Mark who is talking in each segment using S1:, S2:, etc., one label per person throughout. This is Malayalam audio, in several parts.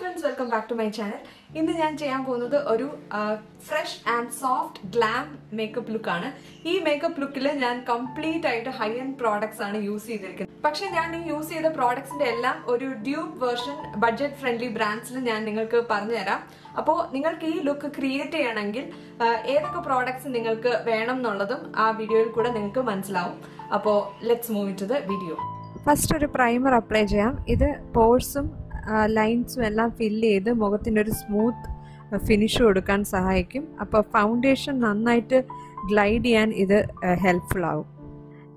S1: Friends welcome back to my channel ഇന്ന് ഞാൻ ചെയ്യാൻ പോകുന്നത് ഒരു fresh and soft glam makeup look ആണ്. ഈ മേക്കപ്പ് ലുക്കിൽ ഞാൻ കംപ്ലീറ്റ് ആയിട്ട് ഹൈ എൻഡ് പ്രോഡക്ട്സ് ആണ് യൂസ് ചെയ്തിരിക്കുന്നത്. പക്ഷെ ഞാൻ ഈ യൂസ് ചെയ്ത പ്രോഡക്ട്സിന്റെ എല്ലാം ഒരു ഡ്യൂബ് വേർഷൻ ബഡ്ജറ്റ് ഫ്രണ്ട്ലി ബ്രാൻഡ്സിൽ ഞാൻ നിങ്ങൾക്ക് പറഞ്ഞുതരാം. അപ്പോൾ നിങ്ങൾക്ക് ഈ ലുക്ക് ക്രിയേറ്റ് ചെയ്യണമെങ്കിൽ ഏതൊക്കെ പ്രോഡക്ട്സ് നിങ്ങൾക്ക് വേണം എന്നുള്ളതും ആ വീഡിയോയിൽ കൂടെ നിങ്ങൾക്ക് മനസ്സിലാവും. അപ്പോൾ let's move to the video first ഒരു പ്രൈമർ അപ്ലൈ ചെയ്യാം. ഇത് പോഴ്സും ലൈൻസും എല്ലാം ഫില്ല് ചെയ്ത് മുഖത്തിനൊരു സ്മൂത്ത് ഫിനിഷ് കൊടുക്കാൻ സഹായിക്കും. അപ്പോൾ ഫൗണ്ടേഷൻ നന്നായിട്ട് ഗ്ലൈഡ് ചെയ്യാൻ ഇത് ഹെൽപ്ഫുൾ ആവും.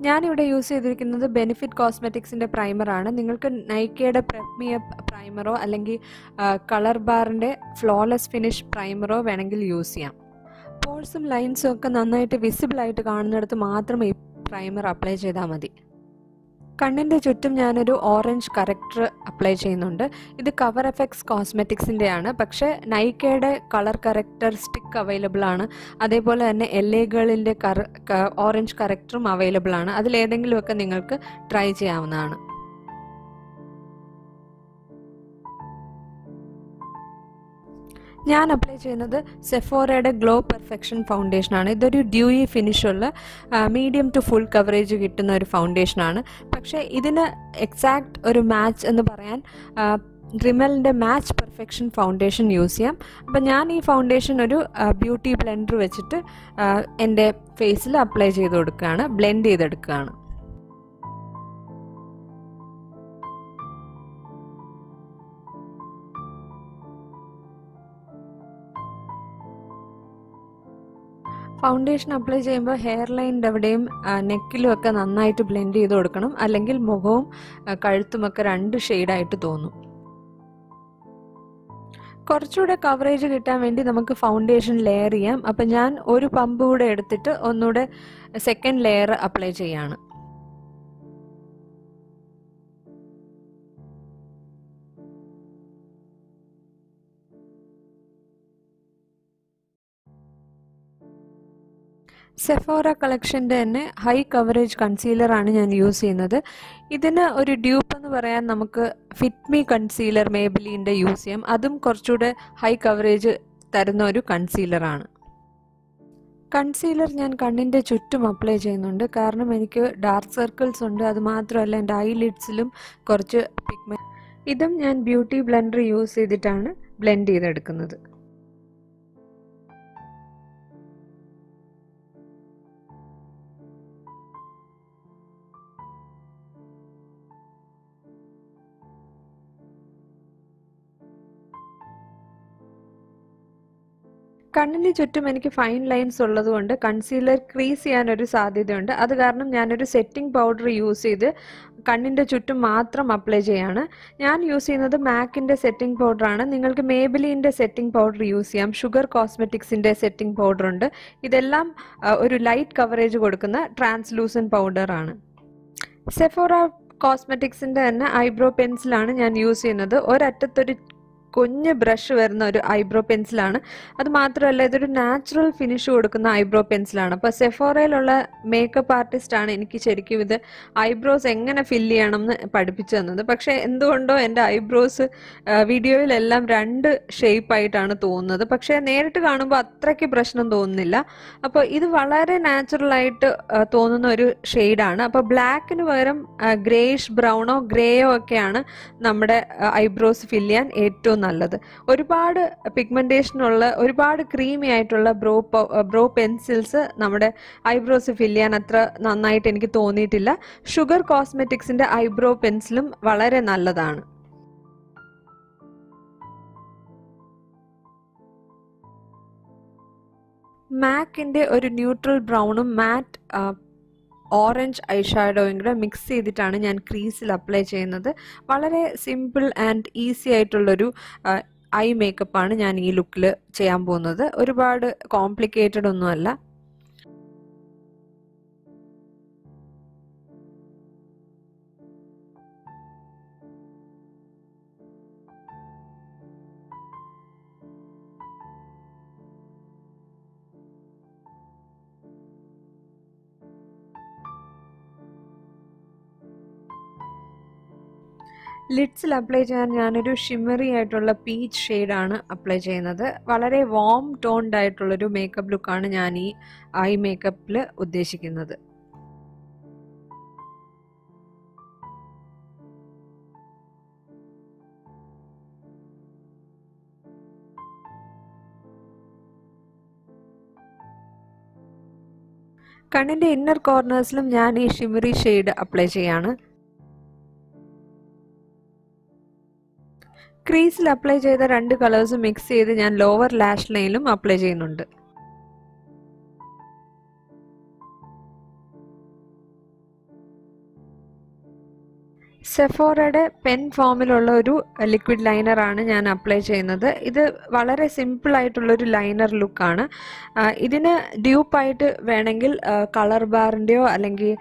S1: ഞാനിവിടെ യൂസ് ചെയ്തിരിക്കുന്നത് ബെനിഫിറ്റ് കോസ്മെറ്റിക്സിന്റെ പ്രൈമറാണ് നിങ്ങൾക്ക് നൈക്കയുടെ പ്രെപ്മിയ പ്രൈമറോ അല്ലെങ്കിൽ കളർ ബാറിന്റെ ഫ്ലോലെസ് ഫിനിഷ് പ്രൈമറോ വേണമെങ്കിൽ യൂസ് ചെയ്യാം. പോൾസും ലൈൻസും ഒക്കെ നന്നായിട്ട് വിസിബിൾ ആയിട്ട് കാണുന്നിടത്ത് മാത്രം ഈ പ്രൈമർ അപ്ലൈ ചെയ്താൽ മതി. കണ്ണിന്റെ ചുറ്റും ഞാനൊരു ഓറഞ്ച് കറക്റ്റർ അപ്ലൈ ചെയ്യുന്നുണ്ട്. ഇത് കവർ എഫക്ട്സ് കോസ്മെറ്റിക്സിന്റെ ആണ് പക്ഷേ നൈക്കയുടെ കളർ കറക്റ്റർ സ്റ്റിക്ക് അവൈലബിൾ ആണ്. അതേപോലെ തന്നെ എൽ എ ഗേളിന്റെ കറ ഓറഞ്ച് കറക്റ്ററും അവൈലബിൾ ആണ്. അതിലേതെങ്കിലുമൊക്കെ നിങ്ങൾക്ക് ട്രൈ ചെയ്യാവുന്നതാണ്. ഞാൻ അപ്ലൈ ചെയ്യുന്നത് സെഫോറയുടെ ഗ്ലോ പെർഫെക്ഷൻ ഫൗണ്ടേഷനാണ് ഇതൊരു ഡ്യൂയി ഫിനിഷുള്ള മീഡിയം ടു ഫുൾ കവറേജ് കിട്ടുന്ന ഒരു ഫൗണ്ടേഷനാണ് പക്ഷേ ഇതിന് എക്സാക്ട് ഒരു മാച്ച് എന്ന് പറയാൻ ഡ്രിമലിന്റെ മാച്ച് പെർഫെക്ഷൻ ഫൗണ്ടേഷൻ യൂസ് ചെയ്യാം. അപ്പം ഞാൻ ഈ ഫൗണ്ടേഷൻ ഒരു ബ്യൂട്ടി ബ്ലെൻഡർ വെച്ചിട്ട് എന്റെ ഫേസിൽ അപ്ലൈ ചെയ്ത് കൊടുക്കുകയാണ് ബ്ലെൻഡ് ചെയ്തെടുക്കുകയാണ്. ഫൗണ്ടേഷൻ അപ്ലൈ ചെയ്യുമ്പോൾ ഹെയർ ലൈനിന്റെ അവിടെയും നെക്കിലും ഒക്കെ നന്നായിട്ട് ബ്ലെൻഡ് ചെയ്ത് കൊടുക്കണം. അല്ലെങ്കിൽ മുഖവും കഴുത്തും കഴുത്തുമൊക്കെ രണ്ട് ഷെയ്ഡായിട്ട് തോന്നും. കുറച്ചുകൂടെ കവറേജ് കിട്ടാൻ വേണ്ടി നമുക്ക് ഫൗണ്ടേഷൻ ലെയർ ചെയ്യാം. അപ്പം ഞാൻ ഒരു പമ്പ് കൂടെ എടുത്തിട്ട് ഒന്നുകൂടെ സെക്കൻഡ് ലെയർ അപ്ലൈ ചെയ്യാണ്. സെഫോറ കളക്ഷന്റെ തന്നെ ഹൈ കവറേജ് കൺസീലർ ആണ് ഞാൻ യൂസ് ചെയ്യുന്നത്. ഇതിന് ഒരു ഡ്യൂപ്പ് എന്ന് പറയാൻ നമുക്ക് ഫിറ്റ്മി കൺസീലർ മേബിലിന്റെ യൂസ് ചെയ്യാം. അതും കുറച്ചുകൂടെ ഹൈ കവറേജ് തരുന്ന ഒരു കൺസീലറാണ് കൺസീലർ ഞാൻ കണ്ണിന്റെ ചുറ്റും അപ്ലൈ ചെയ്യുന്നുണ്ട്. കാരണം എനിക്ക് ഡാർക്ക് സർക്കിൾസ് ഉണ്ട്. അത് മാത്രമല്ല എന്റെ ഐ ലിഡ്സിലും കുറച്ച് പിഗ്മെന്റ് ഇതും ഞാൻ ബ്യൂട്ടി ബ്ലെൻഡർ യൂസ് ചെയ്തിട്ടാണ് ബ്ലെൻഡ് ചെയ്തെടുക്കുന്നത്. കണ്ണിന് ചുറ്റും എനിക്ക് ഫൈൻ ലൈൻസ് ഉള്ളതുകൊണ്ട് കൺസീലർ ക്രീസ് ചെയ്യാനൊരു സാധ്യതയുണ്ട്. അത് കാരണം ഞാനൊരു സെറ്റിംഗ് പൗഡർ യൂസ് ചെയ്ത് കണ്ണിന്റെ ചുറ്റും മാത്രം അപ്ലൈ ചെയ്യാണ്. ഞാൻ യൂസ് ചെയ്യുന്നത് മാക്കിന്റെ സെറ്റിംഗ് പൗഡറാണ് നിങ്ങൾക്ക് മേബിലിന്റെ സെറ്റിംഗ് പൗഡർ യൂസ് ചെയ്യാം. ഷുഗർ കോസ്മെറ്റിക്സിന്റെ സെറ്റിംഗ് പൗഡർ ഉണ്ട്. ഇതെല്ലാം ഒരു ലൈറ്റ് കവറേജ് കൊടുക്കുന്ന ട്രാൻസ്ലൂസൻ പൗഡറാണ് സെഫോറ കോസ്മെറ്റിക്സിന്റെ തന്നെ ഐബ്രോ പെൻസിലാണ് ഞാൻ യൂസ് ചെയ്യുന്നത്. ഒരറ്റത്തൊരു കുഞ്ഞ് ബ്രഷ് വരുന്ന ഒരു ഐബ്രോ പെൻസിലാണ് അത് മാത്രമല്ല ഇതൊരു നാച്ചുറൽ ഫിനിഷ് കൊടുക്കുന്ന ഐബ്രോ പെൻസിലാണ് അപ്പോൾ സെഫോറയിലുള്ള മേക്കപ്പ് ആർട്ടിസ്റ്റ് ആണ് എനിക്ക് ശരിക്കും ഇത് ഐബ്രോസ് എങ്ങനെ ഫില്ല് ചെയ്യണം എന്ന് പഠിപ്പിച്ചു തന്നത്. പക്ഷേ എന്തുകൊണ്ടോ എന്റെ ഐബ്രോസ് വീഡിയോയിലെല്ലാം രണ്ട് ഷേപ്പ് ആയിട്ടാണ് തോന്നുന്നത്. പക്ഷേ നേരിട്ട് കാണുമ്പോൾ അത്രയ്ക്ക് പ്രശ്നം തോന്നുന്നില്ല. അപ്പോൾ ഇത് വളരെ നാച്ചുറൽ ആയിട്ട് തോന്നുന്ന ഒരു ഷെയ്ഡാണ് അപ്പോൾ ബ്ലാക്കിന് പകരം ഗ്രേഷ് ബ്രൗണോ ഗ്രേയോ ഒക്കെയാണ് നമ്മുടെ ഐബ്രോസ് ഫില്ല് ചെയ്യാൻ ഏറ്റവും നല്ലത്. ഒരുപാട് പിഗ്മെന്റേഷനുള്ള ഒരുപാട് ക്രീമി ആയിട്ടുള്ള ബ്രോ ബ്രോ പെൻസിൽസ് നമ്മുടെ ഐബ്രോസ് ഫിൽ ചെയ്യാൻ അത്ര നന്നായിട്ട് എനിക്ക് തോന്നിയിട്ടില്ല. ഷുഗർ കോസ്മെറ്റിക്സിന്റെ ഐബ്രോ പെൻസിലും വളരെ നല്ലതാണ്. മാക്കിന്റെ ഒരു ന്യൂട്രൽ ബ്രൗണും മാറ്റ് ഓറഞ്ച് ഐഷാഡോയും കൂടെ മിക്സ് ചെയ്തിട്ടാണ് ഞാൻ ക്രീസിൽ അപ്ലൈ ചെയ്യുന്നത്. വളരെ സിമ്പിൾ ആൻഡ് ഈസി ആയിട്ടുള്ളൊരു ഐ മേക്കപ്പാണ് ഞാൻ ഈ ലുക്കിൽ ചെയ്യാൻ പോകുന്നത്. ഒരുപാട് കോംപ്ലിക്കേറ്റഡ് ഒന്നുമല്ല. ലിഡ്സിൽ അപ്ലൈ ചെയ്യാൻ ഞാനൊരു ഷിമ്മറി ആയിട്ടുള്ള പീച്ച് ഷെയ്ഡാണ് അപ്ലൈ ചെയ്യുന്നത്. വളരെ വാം ടോൺഡ് ആയിട്ടുള്ളൊരു മേക്കപ്പ് ലുക്കാണ് ഞാൻ ഈ ഐ മേക്കപ്പിൽ ഉദ്ദേശിക്കുന്നത്. കണ്ണിന്റെ ഇന്നർ കോർണേഴ്സിലും ഞാൻ ഈ ഷിമറി ഷെയ്ഡ് അപ്ലൈ ചെയ്യാണ്. ക്രീസിൽ അപ്ലൈ ചെയ്ത രണ്ട് കളേഴ്സ് മിക്സ് ചെയ്ത് ഞാൻ ലോവർ ലാഷ് ലൈനിലും അപ്ലൈ ചെയ്യുന്നുണ്ട്. സെഫോറയുടെ പെൻ ഫോമിലുള്ള ഒരു ലിക്വിഡ് ലൈനറാണ് ഞാൻ അപ്ലൈ ചെയ്യുന്നത്. ഇത് വളരെ സിമ്പിൾ ആയിട്ടുള്ള ഒരു ലൈനർ ലുക്കാണ് ഇതിന് ഡ്യൂപ്പായിട്ട് വേണമെങ്കിൽ കളർ ബാറിന്റെയോ അല്ലെങ്കിൽ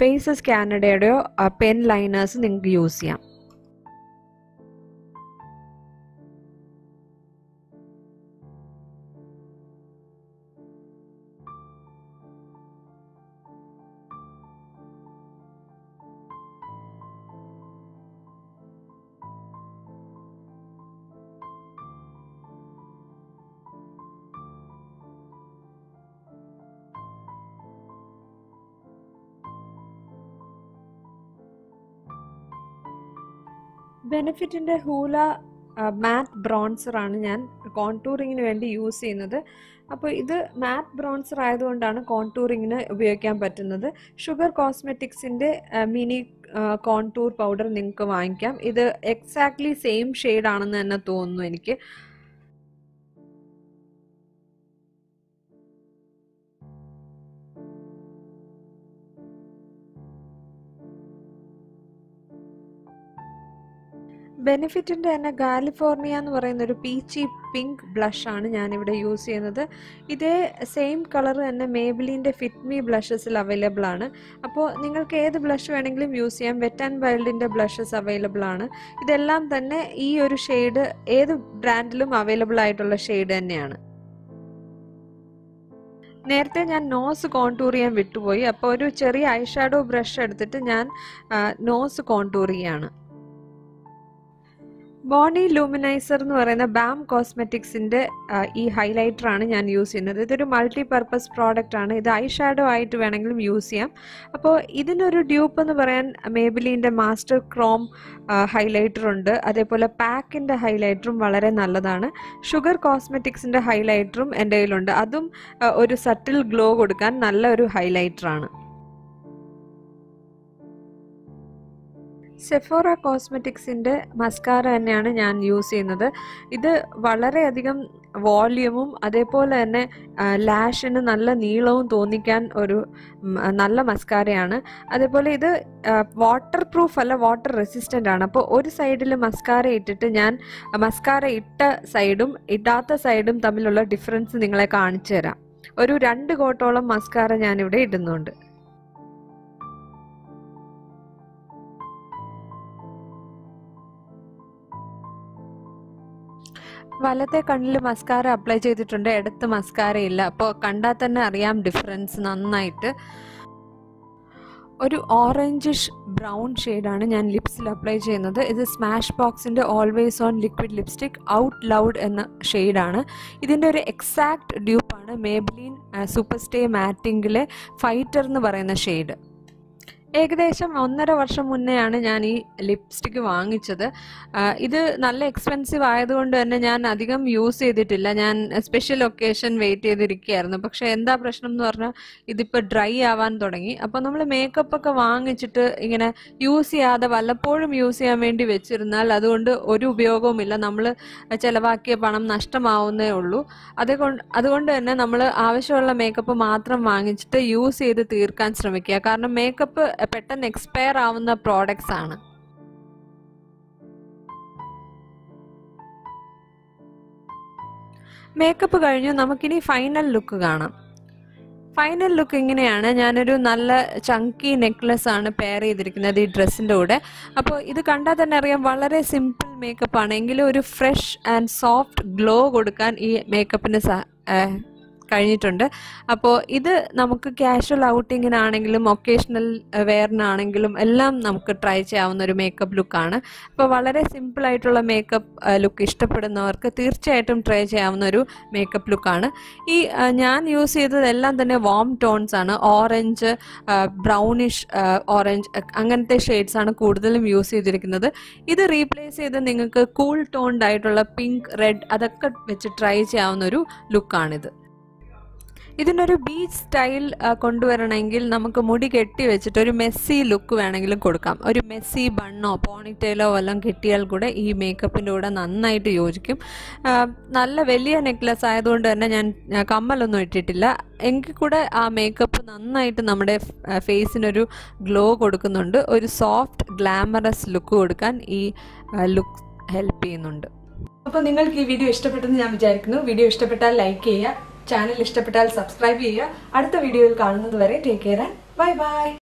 S1: ഫേസസ് കാനഡയുടെയോ പെൻ ലൈനേഴ്സ് നിങ്ങൾക്ക് യൂസ് ചെയ്യാം. ബെനിഫിറ്റിന്റെ ഹൂല മാറ്റ് ബ്രോൺസറാണ് ഞാൻ കോൺടൂറിങ്ങിന് വേണ്ടി യൂസ് ചെയ്യുന്നത്. അപ്പോൾ ഇത് മാറ്റ് ബ്രോൺസർ ആയതുകൊണ്ടാണ് കോൺടൂറിങ്ങിന് ഉപയോഗിക്കാൻ പറ്റുന്നത്. ഷുഗർ കോസ്മെറ്റിക്സിന്റെ മിനി കോൺടൂർ പൗഡർ നിങ്ങൾക്ക് വാങ്ങിക്കാം. ഇത് എക്സാക്ട്ലി സെയിം ഷെയ്ഡ് ആണെന്ന് തന്നെ തോന്നുന്നു എനിക്ക്. ബെനിഫിറ്റിന്റെ തന്നെ കാലിഫോർണിയ എന്ന് പറയുന്ന ഒരു പീച്ചി പിങ്ക് ബ്ലഷാണ് ഞാനിവിടെ യൂസ് ചെയ്യുന്നത്. ഇതേ സെയിം കളർ തന്നെ മേബിലിന്റെ ഫിറ്റ്മി ബ്ലഷസിൽ അവൈലബിൾ ആണ്. അപ്പോൾ നിങ്ങൾക്ക് ഏത് ബ്ലഷ് വേണമെങ്കിലും യൂസ് ചെയ്യാം. വെറ്റ് ആൻഡ് വൈൽഡിന്റെ ബ്ലഷസ് അവൈലബിൾ ആണ്. ഇതെല്ലാം തന്നെ ഈ ഒരു ഷെയ്ഡ് ഏത് ബ്രാൻഡിലും അവൈലബിൾ ആയിട്ടുള്ള ഷെയ്ഡ് തന്നെയാണ്. നേരത്തെ ഞാൻ നോസ് കോൺടൂർ ചെയ്യാൻ വിട്ടുപോയി. അപ്പോൾ ഒരു ചെറിയ ഐഷാഡോ ബ്രഷ് എടുത്തിട്ട് ഞാൻ നോസ് കോൺടൂർ ചെയ്യാണ്. ബോണി ലൂമിനൈസർ എന്ന് പറയുന്ന ബാം കോസ്മെറ്റിക്സിന്റെ ഈ ഹൈലൈറ്റർ ആണ് ഞാൻ യൂസ് ചെയ്യുന്നത്. ഇതൊരു മൾട്ടി പർപ്പസ് പ്രോഡക്റ്റ് ആണ്. ഇത് ഐ ഷാഡോ ആയിട്ട് വേണമെങ്കിലും യൂസ് ചെയ്യാം. അപ്പോൾ ഇതിനൊരു ഡ്യൂപ്പ് എന്ന് പറയാൻ മേബിലിന്റെ മാസ്റ്റർ ക്രോം ഹൈലൈറ്റർ ഉണ്ട്. അതേപോലെ പാക്കിന്റെ ഹൈലൈറ്ററും വളരെ നല്ലതാണ്. ഷുഗർ കോസ്മെറ്റിക്സിന്റെ ഹൈലൈറ്ററും എന്റെ കയ്യിലുണ്ട്. അതും ഒരു സട്ടിൽ ഗ്ലോ കൊടുക്കാൻ നല്ല ഒരു ഹൈലൈറ്ററാണ് സെഫോറ കോസ്മെറ്റിക്സിന്റെ മസ്കാര തന്നെയാണ് ഞാൻ യൂസ് ചെയ്യുന്നത്. ഇത് വളരെയധികം വോള്യൂമും അതേപോലെ തന്നെ ലാഷിന് നല്ല നീളവും തോന്നിക്കാൻ ഒരു നല്ല മസ്കാരയാണ് അതേപോലെ ഇത് വാട്ടർ പ്രൂഫ് അല്ല വാട്ടർ റെസിസ്റ്റന്റ് ആണ്. അപ്പോൾ ഒരു സൈഡിൽ മസ്കാര ഇട്ടിട്ട് ഞാൻ മസ്കാര ഇട്ട സൈഡും ഇടാത്ത സൈഡും തമ്മിലുള്ള ഡിഫറൻസ് നിങ്ങളെ കാണിച്ചു തരാം ഒരു രണ്ട് കോട്ടോളം മസ്കാര ഞാനിവിടെ ഇടുന്നുണ്ട്. വലത്തെ കണ്ണിൽ മസ്കാര അപ്ലൈ ചെയ്തിട്ടുണ്ട് ഇടത്ത് മസ്കാര ഇല്ല. അപ്പോൾ കണ്ടാൽ തന്നെ അറിയാം ഡിഫറൻസ് നന്നായിട്ട്. ഒരു ഓറഞ്ചിഷ് ബ്രൗൺ ഷെയ്ഡാണ് ഞാൻ ലിപ്സിൽ അപ്ലൈ ചെയ്യുന്നത്. ഇത് സ്മാഷ് ബോക്സിന്റെ always on liquid lipstick out loud എന്ന ഷെയ്ഡാണ് ഇതിന്റെ ഒരു എക്സാക്ട് ഡ്യൂപ്പാണ് മേബ്ലീൻ സൂപ്പർ സ്റ്റേ മാറ്റിങ്ങിലെ ഫൈറ്റർ എന്ന് പറയുന്ന ഷെയ്ഡ് ഏകദേശം ഒന്നര വർഷം മുന്നെയാണ് ഞാൻ ഈ ലിപ്സ്റ്റിക്ക് വാങ്ങിച്ചത്. ഇത് നല്ല എക്സ്പെൻസീവ് ആയതുകൊണ്ട് തന്നെ ഞാൻ അധികം യൂസ് ചെയ്തിട്ടില്ല. ഞാൻ സ്പെഷ്യൽ ഒക്കേഷൻ വെയിറ്റ് ചെയ്തിരിക്കുകയായിരുന്നു. പക്ഷേ എന്താ പ്രശ്നം എന്ന് പറഞ്ഞാൽ ഇതിപ്പോൾ ഡ്രൈ ആവാൻ തുടങ്ങി. അപ്പോൾ നമ്മൾ മേക്കപ്പ് ഒക്കെ വാങ്ങിച്ചിട്ട് ഇങ്ങനെ യൂസ് ചെയ്യാതെ വല്ലപ്പോഴും യൂസ് ചെയ്യാൻ വേണ്ടി വെച്ചിരുന്നാൽ അതുകൊണ്ട് ഒരു ഉപയോഗവുമില്ല നമ്മൾ ചിലവാക്കിയ പണം നഷ്ടമാവുന്നേ ഉള്ളൂ. അതുകൊണ്ട് അതുകൊണ്ട് തന്നെ നമ്മൾ ആവശ്യമുള്ള മേക്കപ്പ് മാത്രം വാങ്ങിച്ചിട്ട് യൂസ് ചെയ്ത് തീർക്കാൻ ശ്രമിക്കുക. കാരണം മേക്കപ്പ് പെട്ടെന്ന് എക്സ്പയർ ആവുന്ന പ്രോഡക്ട്സ് ആണ്. മേക്കപ്പ് കഴിഞ്ഞു നമുക്കിനി ഫൈനൽ ലുക്ക് കാണാം. ഫൈനൽ ലുക്ക് ഇങ്ങനെയാണ്. ഞാനൊരു നല്ല ചങ്കി നെക്ലസ് ആണ് പെയർ ചെയ്തിരിക്കുന്നത് ഈ ഡ്രസ്സിന്റെ കൂടെ. അപ്പോൾ ഇത് കണ്ടാൽ തന്നെ അറിയാം വളരെ സിമ്പിൾ മേക്കപ്പ് ആണ്. എങ്കിലും ഒരു ഫ്രഷ് ആൻഡ് സോഫ്റ്റ് ഗ്ലോ കൊടുക്കാൻ ഈ മേക്കപ്പിന് കഴിഞ്ഞിട്ടുണ്ട്. അപ്പോൾ ഇത് നമുക്ക് കാഷ്വൽ ഔട്ടിങ്ങിനാണെങ്കിലും ഒക്കേഷണൽ വെയറിനാണെങ്കിലും എല്ലാം നമുക്ക് ട്രൈ ചെയ്യാവുന്ന ഒരു മേക്കപ്പ് ലുക്കാണ് അപ്പോൾ വളരെ സിമ്പിളായിട്ടുള്ള മേക്കപ്പ് ലുക്ക് ഇഷ്ടപ്പെടുന്നവർക്ക് തീർച്ചയായിട്ടും ട്രൈ ചെയ്യാവുന്ന ഒരു മേക്കപ്പ് ലുക്കാണ് ഈ ഞാൻ യൂസ് ചെയ്തതെല്ലാം തന്നെ വാം ടോൺസ് ആണ് ഓറഞ്ച് ബ്രൗണിഷ് ഓറഞ്ച് അങ്ങനത്തെ ഷെയ്ഡ്സ് ആണ് കൂടുതലും യൂസ് ചെയ്തിരിക്കുന്നത്. ഇത് റീപ്ലേസ് ചെയ്ത് നിങ്ങൾക്ക് കൂൾ ടോൺഡ് ആയിട്ടുള്ള പിങ്ക് റെഡ് അതൊക്കെ വെച്ച് ട്രൈ ചെയ്യാവുന്ന ഒരു ലുക്കാണിത് ഇതിനൊരു ബീച്ച് സ്റ്റൈൽ കൊണ്ടുവരണമെങ്കിൽ നമുക്ക് മുടി കെട്ടി വെച്ചിട്ട് ഒരു മെസ്സി ലുക്ക് വേണമെങ്കിലും കൊടുക്കാം. ഒരു മെസ്സി ബണ്ണോ പോണിറ്റെയിലോ വല്ലതും കിട്ടിയാൽ കൂടെ ഈ മേക്കപ്പിന്റെ കൂടെ നന്നായിട്ട് യോജിക്കും. നല്ല വലിയ നെക്ലസ് ആയതുകൊണ്ട് തന്നെ ഞാൻ കമ്മലൊന്നും ഇട്ടിട്ടില്ല. എങ്കിൽ കൂടെ ആ മേക്കപ്പ് നന്നായിട്ട് നമ്മുടെ ഫേസിനൊരു ഗ്ലോ കൊടുക്കുന്നുണ്ട്. ഒരു സോഫ്റ്റ് ഗ്ലാമറസ് ലുക്ക് കൊടുക്കാൻ ഈ ലുക്ക് ഹെൽപ്പ് ചെയ്യുന്നുണ്ട്. അപ്പോൾ നിങ്ങൾക്ക് ഈ വീഡിയോ ഇഷ്ടപ്പെട്ടെന്ന് ഞാൻ വിചാരിക്കുന്നു. വീഡിയോ ഇഷ്ടപ്പെട്ടാൽ ലൈക്ക് ചെയ്യുക. ചാനൽ ഇഷ്ടപ്പെട്ടാൽ സബ്സ്ക്രൈബ് ചെയ്യുക. അടുത്ത വീഡിയോയിൽ കാണുന്നത് വരെ take care and bye bye